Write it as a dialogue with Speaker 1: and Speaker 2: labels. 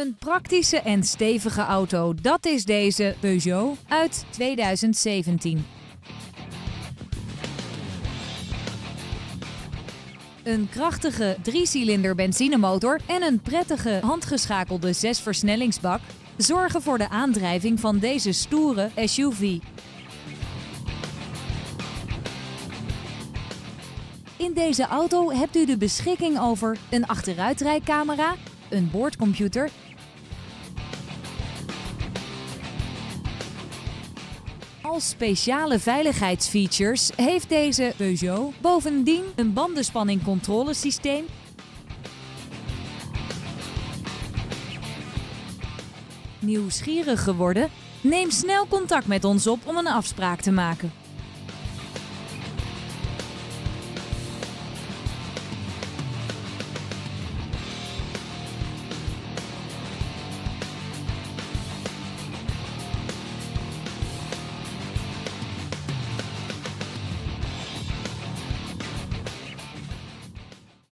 Speaker 1: Een praktische en stevige auto, dat is deze Peugeot uit 2017. Een krachtige driecilinder benzinemotor en een prettige handgeschakelde zesversnellingsbak zorgen voor de aandrijving van deze stoere SUV. In deze auto hebt u de beschikking over een achteruitrijcamera, een boordcomputer Als speciale veiligheidsfeatures heeft deze Peugeot bovendien een bandenspanningcontrolesysteem, Nieuwsgierig geworden? Neem snel contact met ons op om een afspraak te maken.